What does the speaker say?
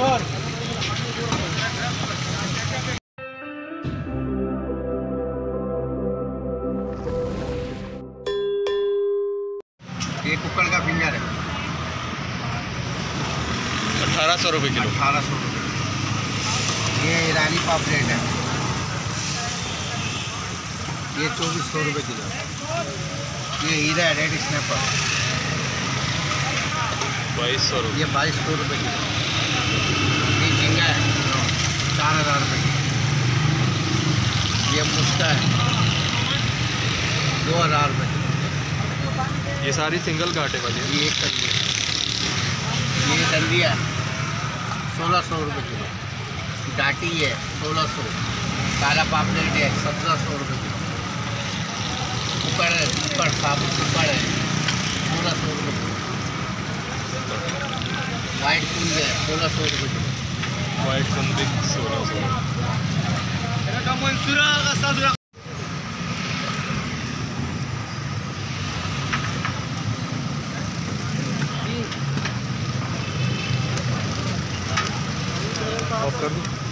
ये कुकड़ का फिंगर है। अठारह सौ रुपये किलो। अठारह सौ ये ईरानी पापलेट है। ये चौबीस सौ रुपये किलो ये हीरा रेड स्नैपर। बाईस सौ ये बाईस सौ रुपये किलो ये मुस्का है। दो हज़ार किलो ये सारी सिंगल कांटे वाली है। ये एक कंदी ये कंदिया सोलह सौ रुपये किलो। घाटी है सोलह सौ। काला पापलेट है सत्रह सौ रुपये किलो। कुकर है कुकर साबुन कुकर है। सोलह सौ रुपये किलो। वाइट कुंद है सोलह सौ रुपये किलो। वाइट कुंदी सोलह सौ। Мы сразу сразу Повторно.